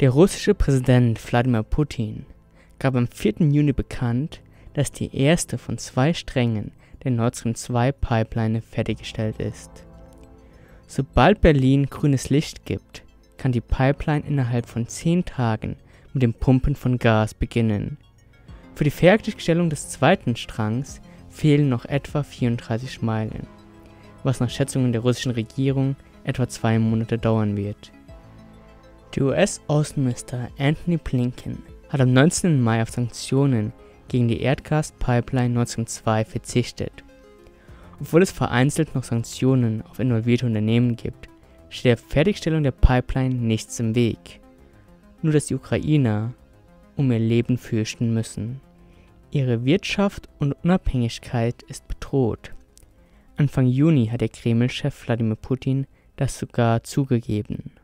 Der russische Präsident Wladimir Putin gab am 4. Juni bekannt, dass die erste von zwei Strängen der Nord Stream 2 Pipeline fertiggestellt ist. Sobald Berlin grünes Licht gibt, kann die Pipeline innerhalb von zehn Tagen mit dem Pumpen von Gas beginnen. Für die Fertigstellung des zweiten Strangs fehlen noch etwa 34 Meilen, was nach Schätzungen der russischen Regierung etwa zwei Monate dauern wird. Der US-Außenminister Anthony Blinken hat am 19. Mai auf Sanktionen gegen die Erdgaspipeline Nord Stream 2 verzichtet. Obwohl es vereinzelt noch Sanktionen auf involvierte Unternehmen gibt, steht der Fertigstellung der Pipeline nichts im Weg. Nur dass die Ukrainer um ihr Leben fürchten müssen. Ihre Wirtschaft und Unabhängigkeit ist bedroht. Anfang Juni hat der Kreml-Chef Wladimir Putin das sogar zugegeben.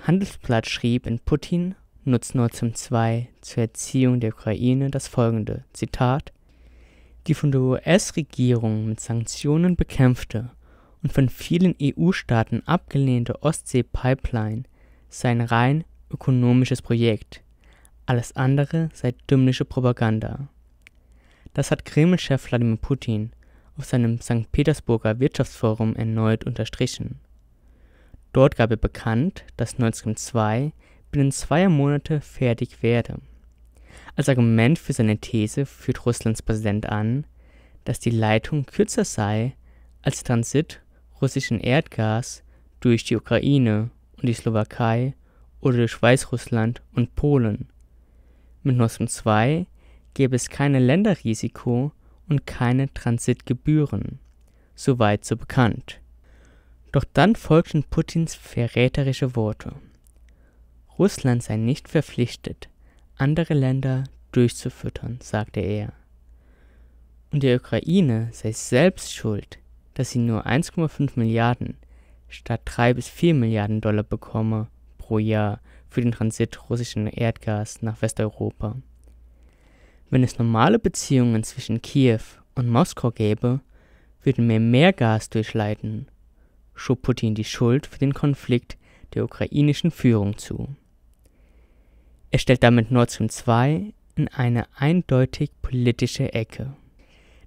Handelsblatt schrieb in Putin nutzt Nord Stream 2 zur Erziehung der Ukraine das folgende, Zitat, die von der US-Regierung mit Sanktionen bekämpfte und von vielen EU-Staaten abgelehnte Ostsee-Pipeline sei ein rein ökonomisches Projekt, alles andere sei dümmliche Propaganda. Das hat Kreml-Chef Wladimir Putin auf seinem St. Petersburger Wirtschaftsforum erneut unterstrichen. Dort gab er bekannt, dass Nord Stream 2 binnen zweier Monate fertig werde. Als Argument für seine These führt Russlands Präsident an, dass die Leitung kürzer sei als Transit russischen Erdgas durch die Ukraine und die Slowakei oder durch Weißrussland und Polen. Mit Nord Stream 2 gäbe es keine Länderrisiko und keine Transitgebühren. Soweit so bekannt. Doch dann folgten Putins verräterische Worte. Russland sei nicht verpflichtet, andere Länder durchzufüttern, sagte er. Und die Ukraine sei selbst schuld, dass sie nur 1,5 Milliarden statt 3 bis 4 Milliarden Dollar bekomme pro Jahr für den Transit russischen Erdgas nach Westeuropa. Wenn es normale Beziehungen zwischen Kiew und Moskau gäbe, würden wir mehr Gas durchleiten, schob Putin die Schuld für den Konflikt der ukrainischen Führung zu. Er stellt damit Nord Stream 2 in eine eindeutig politische Ecke.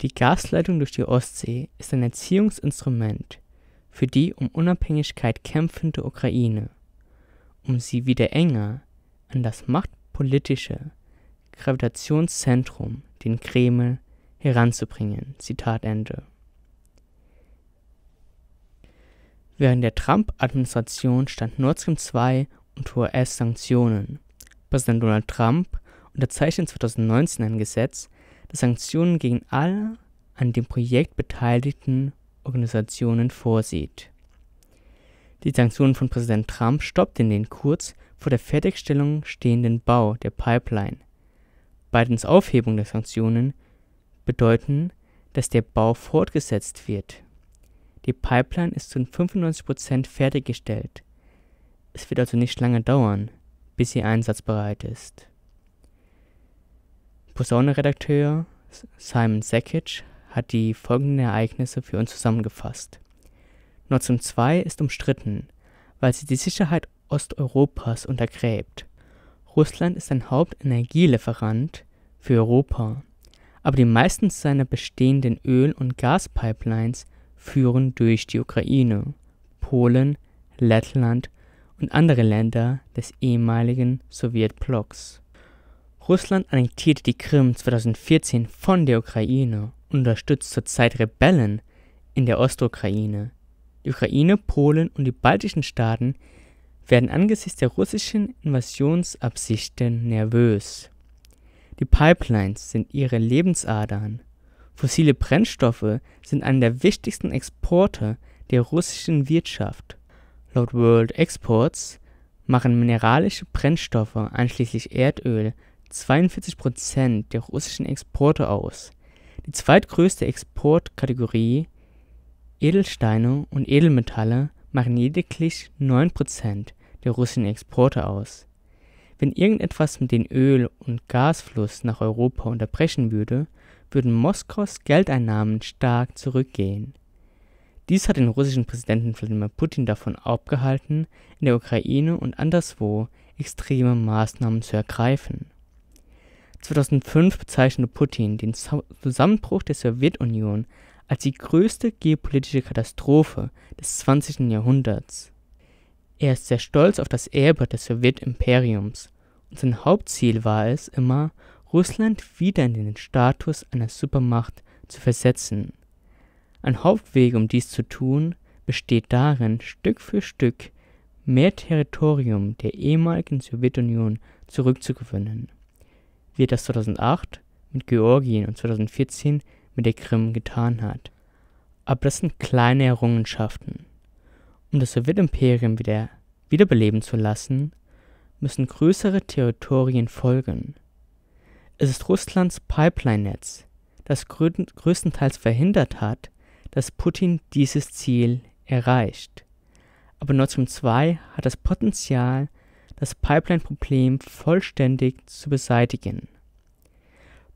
Die Gasleitung durch die Ostsee ist ein Erziehungsinstrument für die um Unabhängigkeit kämpfende Ukraine, um sie wieder enger an das machtpolitische Gravitationszentrum, den Kreml, heranzubringen. Zitat Ende. Während der Trump-Administration stand Nord Stream 2 unter US-Sanktionen. Präsident Donald Trump unterzeichnet 2019 ein Gesetz, das Sanktionen gegen alle an dem Projekt beteiligten Organisationen vorsieht. Die Sanktionen von Präsident Trump stoppten den kurz vor der Fertigstellung stehenden Bau der Pipeline. Bidens Aufhebung der Sanktionen bedeuten, dass der Bau fortgesetzt wird. Die Pipeline ist zu 95% fertiggestellt. Es wird also nicht lange dauern, bis sie einsatzbereit ist. Posaune-Redakteur Simon Sekic hat die folgenden Ereignisse für uns zusammengefasst. Nord Stream 2 ist umstritten, weil sie die Sicherheit Osteuropas untergräbt. Russland ist ein Hauptenergielieferant für Europa, aber die meisten seiner bestehenden Öl- und Gaspipelines führen durch die Ukraine, Polen, Lettland und andere Länder des ehemaligen Sowjetblocks. Russland annektierte die Krim 2014 von der Ukraine und unterstützt zurzeit Rebellen in der Ostukraine. Die Ukraine, Polen und die baltischen Staaten werden angesichts der russischen Invasionsabsichten nervös. Die Pipelines sind ihre Lebensadern. Fossile Brennstoffe sind einer der wichtigsten Exporte der russischen Wirtschaft. Laut World Exports machen mineralische Brennstoffe einschließlich Erdöl 42 Prozent der russischen Exporte aus. Die zweitgrößte Exportkategorie Edelsteine und Edelmetalle machen lediglich 9 Prozent der russischen Exporte aus. Wenn irgendetwas dem Öl- und Gasfluss nach Europa unterbrechen würde, würden Moskaus Geldeinnahmen stark zurückgehen Dies hat den russischen Präsidenten Wladimir Putin davon abgehalten, in der Ukraine und anderswo extreme Maßnahmen zu ergreifen. 2005 bezeichnete Putin den Zusammenbruch der Sowjetunion als die größte geopolitische Katastrophe des 20. Jahrhunderts. Er ist sehr stolz auf das Erbe des Sowjetimperiums und sein Hauptziel war es immer, Russland wieder in den Status einer Supermacht zu versetzen. Ein Hauptweg, um dies zu tun, besteht darin, Stück für Stück mehr Territorium der ehemaligen Sowjetunion zurückzugewinnen, wie er das 2008 mit Georgien und 2014 mit der Krim getan hat. Aber das sind kleine Errungenschaften. Um das Sowjetimperium wieder wiederbeleben zu lassen, müssen größere Territorien folgen. Es ist Russlands Pipeline-Netz, das größtenteils verhindert hat, dass Putin dieses Ziel erreicht. Aber Nord Stream 2 hat das Potenzial, das Pipeline-Problem vollständig zu beseitigen.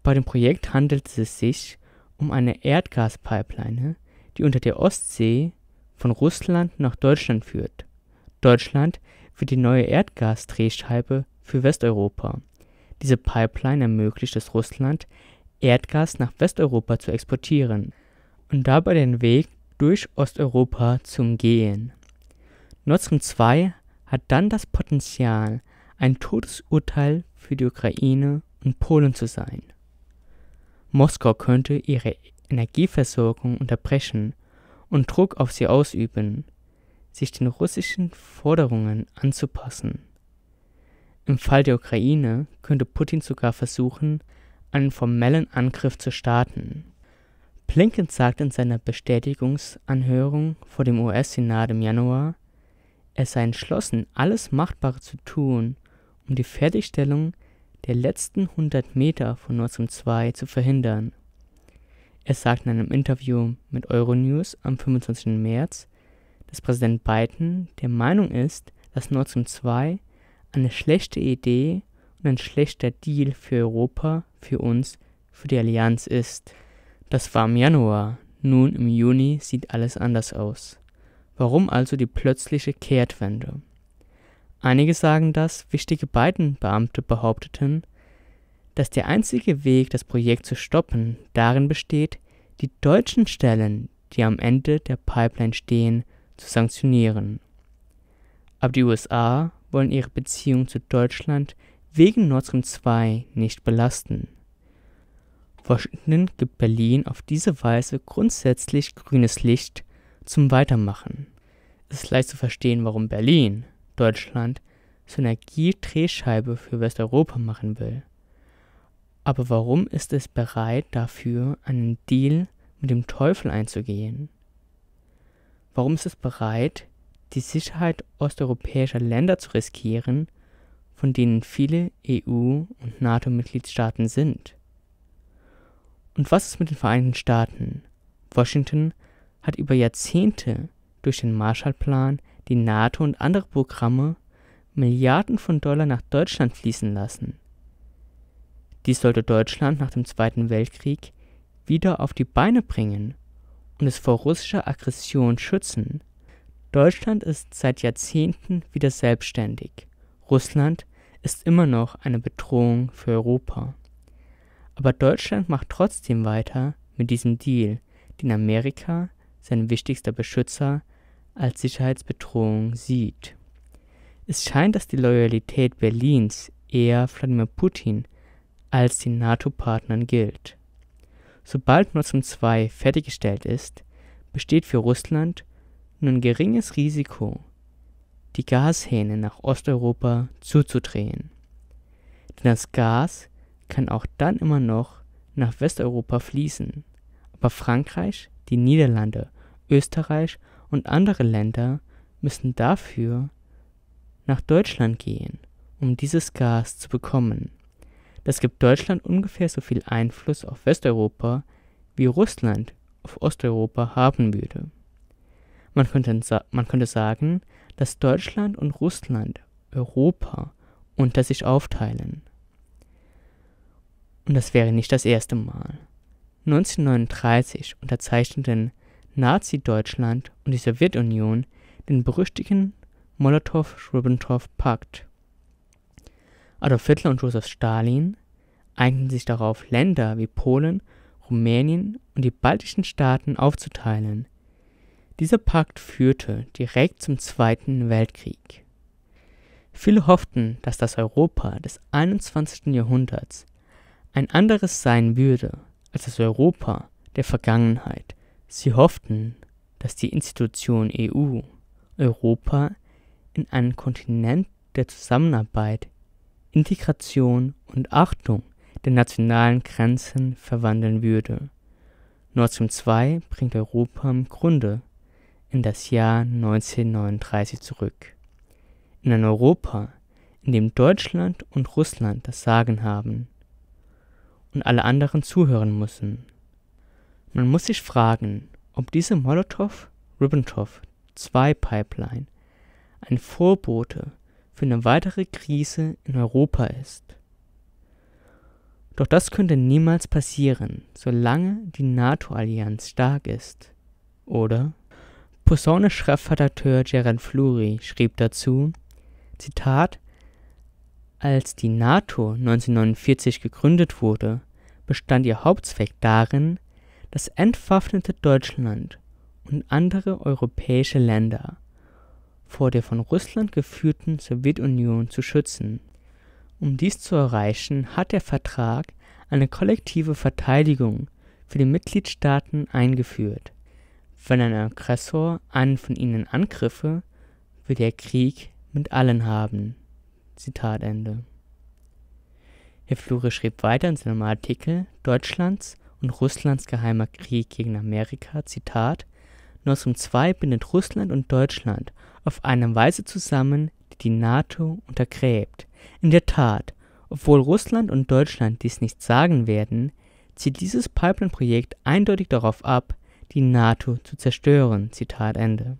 Bei dem Projekt handelt es sich um eine Erdgaspipeline, die unter der Ostsee von Russland nach Deutschland führt. Deutschland wird die neue Erdgasdrehscheibe für Westeuropa. Diese Pipeline ermöglicht es Russland, Erdgas nach Westeuropa zu exportieren und dabei den Weg durch Osteuropa zu umgehen. Nord Stream 2 hat dann das Potenzial, ein Todesurteil für die Ukraine und Polen zu sein. Moskau könnte ihre Energieversorgung unterbrechen und Druck auf sie ausüben, sich den russischen Forderungen anzupassen. Im Fall der Ukraine könnte Putin sogar versuchen, einen formellen Angriff zu starten. Blinken sagte in seiner Bestätigungsanhörung vor dem US-Senat im Januar, er sei entschlossen, alles Machbare zu tun, um die Fertigstellung der letzten 100 Meter von Nord Stream 2 zu verhindern. Er sagte in einem Interview mit Euronews am 25. März, dass Präsident Biden der Meinung ist, dass Nord Stream 2 eine schlechte Idee und ein schlechter Deal für Europa, für uns, für die Allianz ist. Das war im Januar, nun im Juni sieht alles anders aus. Warum also die plötzliche Kehrtwende? Einige sagen das, wichtige Biden-Beamte behaupteten, dass der einzige Weg, das Projekt zu stoppen, darin besteht, die deutschen Stellen, die am Ende der Pipeline stehen, zu sanktionieren. Aber die USA wollen ihre Beziehung zu Deutschland wegen Nord Stream 2 nicht belasten. Washington gibt Berlin auf diese Weise grundsätzlich grünes Licht zum Weitermachen. Es ist leicht zu verstehen, warum Berlin, Deutschland, zur Energiedrehscheibe für Westeuropa machen will. Aber warum ist es bereit, dafür einen Deal mit dem Teufel einzugehen? Warum ist es bereit, die Sicherheit osteuropäischer Länder zu riskieren, von denen viele EU- und NATO-Mitgliedstaaten sind. Und was ist mit den Vereinigten Staaten? Washington hat über Jahrzehnte durch den Marshallplan, die NATO und andere Programme Milliarden von Dollar nach Deutschland fließen lassen. Dies sollte Deutschland nach dem Zweiten Weltkrieg wieder auf die Beine bringen und es vor russischer Aggression schützen. Deutschland ist seit Jahrzehnten wieder selbstständig. Russland ist immer noch eine Bedrohung für Europa. Aber Deutschland macht trotzdem weiter mit diesem Deal, den Amerika, sein wichtigster Beschützer, als Sicherheitsbedrohung sieht. Es scheint, dass die Loyalität Berlins eher Wladimir Putin als den NATO-Partnern gilt. Sobald Nord Stream 2 fertiggestellt ist, besteht für Russland ein geringes Risiko, die Gashähne nach Osteuropa zuzudrehen. Denn das Gas kann auch dann immer noch nach Westeuropa fließen. Aber Frankreich, die Niederlande, Österreich und andere Länder müssen dafür nach Deutschland gehen, um dieses Gas zu bekommen. Das gibt Deutschland ungefähr so viel Einfluss auf Westeuropa, wie Russland auf Osteuropa haben würde. Man könnte, man könnte sagen, dass Deutschland und Russland Europa unter sich aufteilen. Und das wäre nicht das erste Mal. 1939 unterzeichneten Nazi-Deutschland und die Sowjetunion den berüchtigten Molotow-Ribbentrop-Pakt. Adolf Hitler und Josef Stalin einigten sich darauf, Länder wie Polen, Rumänien und die baltischen Staaten aufzuteilen. Dieser Pakt führte direkt zum Zweiten Weltkrieg. Viele hofften, dass das Europa des 21. Jahrhunderts ein anderes sein würde als das Europa der Vergangenheit. Sie hofften, dass die Institution EU Europa in einen Kontinent der Zusammenarbeit, Integration und Achtung der nationalen Grenzen verwandeln würde. Nord Stream 2 bringt Europa im Grunde in das Jahr 1939 zurück. In ein Europa, in dem Deutschland und Russland das Sagen haben und alle anderen zuhören müssen. Man muss sich fragen, ob diese Molotow-Ribbentrop-2-Pipeline ein Vorbote für eine weitere Krise in Europa ist. Doch das könnte niemals passieren, solange die NATO-Allianz stark ist. Oder? Posaune-Chefredakteur Gerard Fleury schrieb dazu, Zitat, als die NATO 1949 gegründet wurde, bestand ihr Hauptzweck darin, das entwaffnete Deutschland und andere europäische Länder vor der von Russland geführten Sowjetunion zu schützen. Um dies zu erreichen, hat der Vertrag eine kollektive Verteidigung für die Mitgliedstaaten eingeführt. Wenn ein Aggressor einen von ihnen angriffe, wird er Krieg mit allen haben. Zitat Ende. Herr schrieb weiter in seinem Artikel Deutschlands und Russlands geheimer Krieg gegen Amerika, Zitat, Nord Stream 2 bindet Russland und Deutschland auf eine Weise zusammen, die die NATO untergräbt. In der Tat, obwohl Russland und Deutschland dies nicht sagen werden, zielt dieses Pipeline-Projekt eindeutig darauf ab, die NATO zu zerstören. Zitat Ende.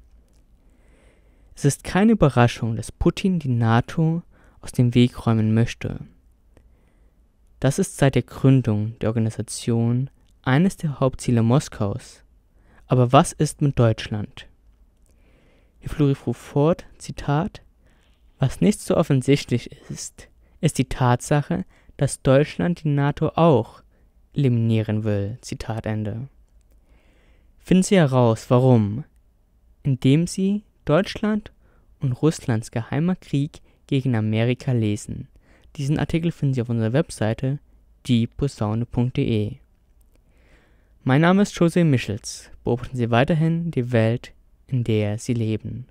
Es ist keine Überraschung, dass Putin die NATO aus dem Weg räumen möchte. Das ist seit der Gründung der Organisation eines der Hauptziele Moskaus. Aber was ist mit Deutschland? Hier Flori fort, Zitat, was nicht so offensichtlich ist, ist die Tatsache, dass Deutschland die NATO auch eliminieren will. Zitat Ende. Finden Sie heraus, warum, indem Sie Deutschland und Russlands geheimer Krieg gegen Amerika lesen. Diesen Artikel finden Sie auf unserer Webseite dieposaune.de. Mein Name ist Jose Michels. Beobachten Sie weiterhin die Welt, in der Sie leben.